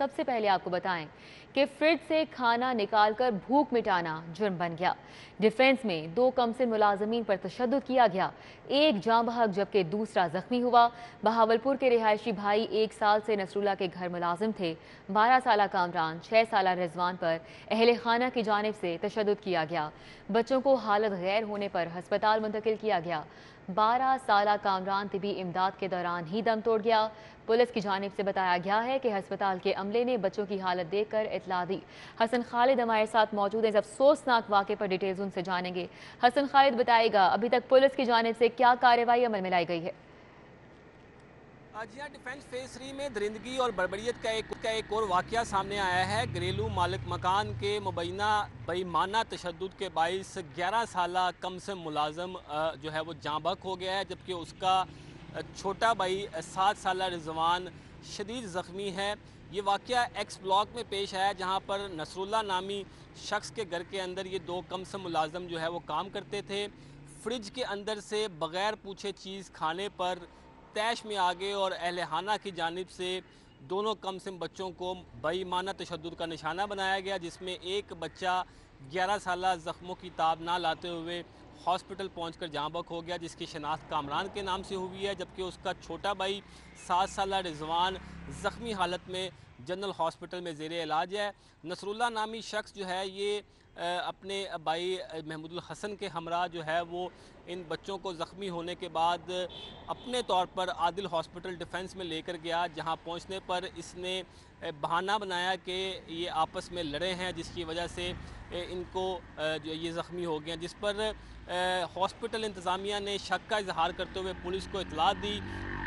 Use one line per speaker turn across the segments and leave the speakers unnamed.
सबसे पहले आपको बताएँ कि फ्रिज से खाना निकालकर भूख मिटाना जुर्म बन गया। डिफेंस में दो कमसिन मुलाजमीन पर तशद किया गया। एक जाँ बहक जबकि दूसरा जख्मी हुआ। बहावलपुर के रिहायशी भाई एक साल से नसरुल्ला के घर मुलाजिम थे। बारह साल कामरान छः साल रिजवान पर अहल खाना की जानब से तशद किया गया। बच्चों को हालत गैर होने पर हस्पताल मुंतकिल किया गया। बारह साल कामरान तबी इमदाद के दौरान ही दम तोड़ गया। पुलिस की जानब से बताया गया है कि हस्पताल के अमले ने बच्चों की हालत देखकर इतला दी। हसन खालिद हमारे साथ मौजूद है, अफसोसनाक वाक़े पर डिटेल्स उनसे जानेंगे। हसन खालिद बताएगा, अभी तक पुलिस की जानब से क्या कार्रवाई अमल में लाई गई है?
जी हाँ डिफेंस फ़ेज़ थ्री में दरिंदगी और बड़बड़ियत का एक का एक और वाक़ सामने आया है। घरेलू मालिक मकान के मुबैना बेईमाना तशद के बाईस ग्यारह साल कम से मुलाजम जो है वो जाँबक हो गया है, जबकि उसका छोटा भाई सात साल रिजवान शदीद ज़ख्मी है। ये वाक़ एक्स ब्लॉक में पेश आया, जहाँ पर नसरुल्ला नामी शख्स के घर के अंदर ये दो कम से मुलाजम जो है वो काम करते थे। फ्रिज के अंदर से बग़ैर पूछे चीज़ खाने पर तैश में आ गए और अहलहाना की जानब से दोनों कम सिम बच्चों को बेईमाना तशद का निशाना बनाया गया, जिसमें एक बच्चा ग्यारह साल ज़ख्मों की ताब ना लाते हुए हॉस्पिटल पहुंचकर जहाँ बक हो गया, जिसकी शनाख्त कामरान के नाम से हुई है, जबकि उसका छोटा भाई सात साल रिजवान ज़ख्मी हालत में जनरल हॉस्पिटल में जेर इलाज है। नसरुल्ला नामी शख्स जो है, ये अपने भाई महमूद हसन के हमरा जो है वो इन बच्चों को ज़ख्मी होने के बाद अपने तौर पर आदिल हॉस्पिटल डिफेंस में लेकर गया, जहाँ पहुँचने पर इसने बहाना बनाया कि ये आपस में लड़े हैं, जिसकी वजह से इनको जो ये ज़ख्मी हो गए जिस पर हॉस्पिटल इंतज़ामिया ने शक का इजहार करते हुए पुलिस को इतला दी।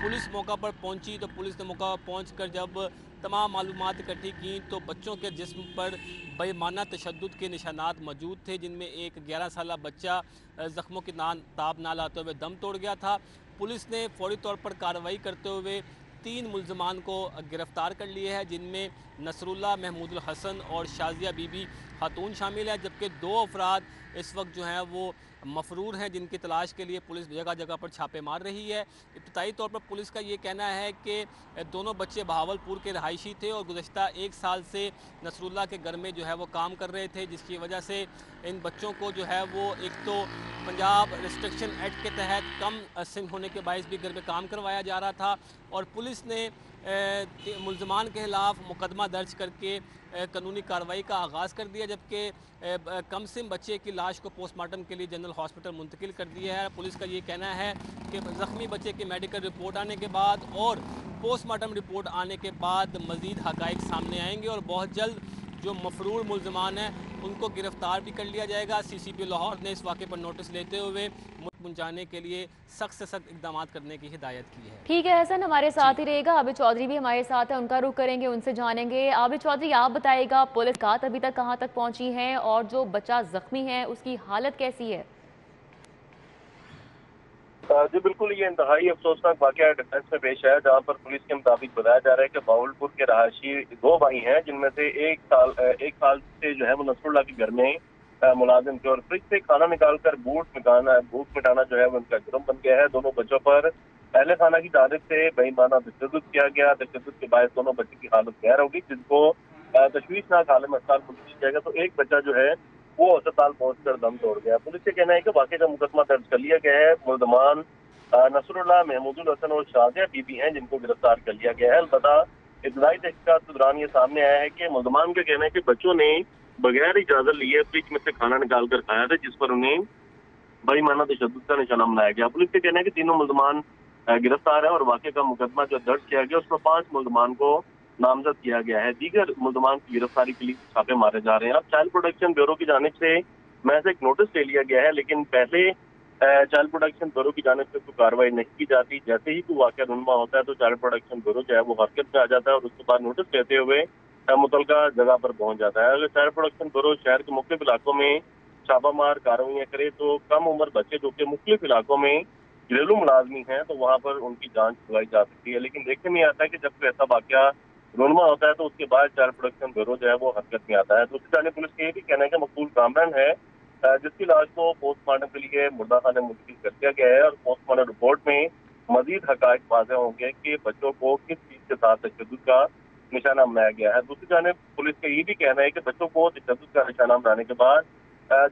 पुलिस मौका पर पहुँची तो पुलिस ने मौका पर पहुँच कर जब तमाम मालूम इकट्ठी की तो बच्चों के जिस्म पर बेमाना तशद के निशानात मौजूद थे, जिनमें एक ग्यारह साल बच्चा ज़ख्मों की नान ताब ना लाते हुए दम तोड़ गया था। पुलिस ने फौरी तौर पर कार्रवाई करते हुए तीन मुलजमान को गिरफ़्तार कर लिए है, जिनमें नसरुल्ला महमूद हसन और शाजिया बीबी खातून शामिल है, जबकि दो अफराद इस वक्त जो हैं, वो मफरूर हैं जिनकी तलाश के लिए पुलिस जगह जगह पर छापे मार रही है। इब्तदाई तौर पर पुलिस का ये कहना है कि दोनों बच्चे बहावलपुर के रहायशी थे और गुजशत एक साल से नसरुल्ला के घर में जो है वो काम कर रहे थे, जिसकी वजह से इन बच्चों को जो है वो एक तो पंजाब रिस्ट्रिक्शन एक्ट के तहत कम सिंह होने के बायस भी घर में काम करवाया जा रहा था और पुलिस ने मुलजमान के ख़िलाफ़ मुकदमा दर्ज करके कानूनी कार्रवाई का आगाज़ कर दिया, जबकि कम सिम बच्चे की लाश को पोस्टमार्टम के लिए जनरल हॉस्पिटल मुंतकिल कर दिया है। पुलिस का ये कहना है कि ज़ख्मी बच्चे की मेडिकल रिपोर्ट आने के बाद और पोस्टमार्टम रिपोर्ट आने के बाद मज़ीद हक़ सामने आएँगे और बहुत जल्द जो मफरूर मुलजमान हैं, उनको गिरफ़्तार भी कर लिया जाएगा। सी सी पी लाहौर ने इस वाक़े पर नोटिस लेते हुए पहुँचाने के लिए सख्त से सख्त इकदाम करने की हिदायत की है।
ठीक है हसन हमारे साथ ही रहेगा। आबिद चौधरी भी हमारे साथ है उनका रुख करेंगे उनसे जानेंगे। आबिद चौधरी आप बताएगा पुलिस का अभी तक कहाँ तक पहुँची है और जो बच्चा जख्मी है उसकी हालत कैसी है?
जी बिल्कुल ये इंतहाई अफसोसनाक वाक़ डिफेंस में पेश है जहाँ पर पुलिस के मुताबिक बताया जा रहा है कि बाउलपुर के रहायशी दो भाई हैं जिनमें से एक साल एक साल से जो है वो नसरुल्ला के घर में मुलाजिम थे और फ्रिज से खाना निकालकर बूट मिटाना भूख मिटाना जो है वो उनका जुर्म बन गया है। दोनों बच्चों पर पहले खाना की जानब से बेईमाना तशद किया गया। तशद के बाद दोनों बच्चों की हालत गैर होगी, जिनको तशवीशनाक हाल में अस्पताल पहुँच जाएगा। तो एक बच्चा जो है, वो अस्पताल पहुंचकर दम तोड़ गया। पुलिस का कहना है कि वाकई का मुकदमा दर्ज कर लिया गया है, मुलजमान नसरुल्ला महमूदुल हसन और शाजिया बीबी हैं, जिनको गिरफ़्तार कर लिया गया है। अलबत्ता इतलाई तहकीकत के दौरान ये सामने आया है कि मुलजमान का कहना है कि बच्चों ने बगैर इजाज़त लिए फ्रिज में से खाना निकाल कर खाया था, जिस पर उन्हें बड़ी माना तशद का निशाना बनाया गया। पुलिस का कहना है कि तीनों मुलजमान गिरफ़्तार है और वाकई का मुकदमा जो दर्ज किया गया, उसमें पाँच मुलजमान को नामजद किया गया है। दीगर मुलजमान की गिरफ्तारी के लिए छापे मारे जा रहे हैं। अब चाइल्ड प्रोटेक्शन ब्यूरो की जानब से महज एक नोटिस ले लिया गया है, लेकिन पहले चाइल्ड प्रोटेक्शन ब्यूरो की जानब से कोई कार्रवाई नहीं की जाती। जैसे ही कोई वाक्य रुनमा होता है तो चाइल्ड प्रोटेक्शन ब्यूरो जो है वो हरकत में आ जाता है और उसके बाद नोटिस लेते हुए मुतल जगह पर पहुँच जाता है। अगर चाइल्ड प्रोडक्शन ब्यूरो शहर के मुख्य इलाकों में छापामार कार्रवाइयाँ करे तो कम उम्र बच्चे जो कि मुख्तलिफ़ इलाकों में घरेलू मुलाजमी हैं तो वहाँ पर उनकी जाँच करवाई जा सकती है। लेकिन देखने में आता है कि जब कोई ऐसा वाक्य रोनमा होता है तो उसके बाद चाइल्ड प्रोडक्शन ब्यूरो जो है, वो हरकत में आता है। दूसरी जाने पुलिस का ये भी कहना है कि मकबूल कामरान है जिसकी लाश को पोस्टमार्टम के लिए मुर्दा खाने मुंतकिल कर दिया गया है और पोस्टमार्टम रिपोर्ट में मजीद हक वाजे होंगे कि बच्चों को किस चीज़ के साथ तशद का निशाना बनाया गया है। दूसरी जानब, पुलिस का ये भी कहना है कि बच्चों को तशद का निशाना बनाने के बाद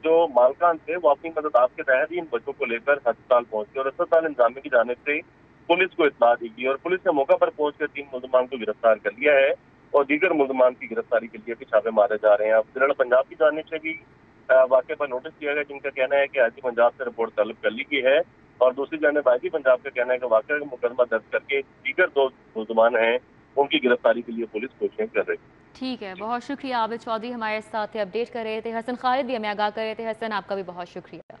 जो मालकान थे, वो अपनी मदद आपके तहत ही इन बच्चों को लेकर अस्पताल पहुँचे और अस्पताल इंतजामी की जानब से पुलिस को इतला दी गई और पुलिस ने मौका पर पहुंचकर तीन मुलजमान को गिरफ़्तार कर लिया है और दीगर मुलजमान की गिरफ्तारी के लिए भी छापे मारे जा रहे हैं। अब जिला पंजाब की जानब से भी वाक़े पर नोटिस किया गया, जिनका कहना है कि आई पंजाब से रिपोर्ट तलब कर ली गई है और दूसरी जानब आई पंजाब का कहना है कि वाक़े का मुकदमा दर्ज करके दीगर दो मुलजमान हैं उनकी गिरफ्तारी के लिए पुलिस कोशिशें कर रही है।
ठीक है, बहुत शुक्रिया। आबिद चौधरी हमारे साथ अपडेट कर रहे थे। हसन खालिद भी हमें आगाह कर रहे थे। हसन, आपका भी बहुत शुक्रिया।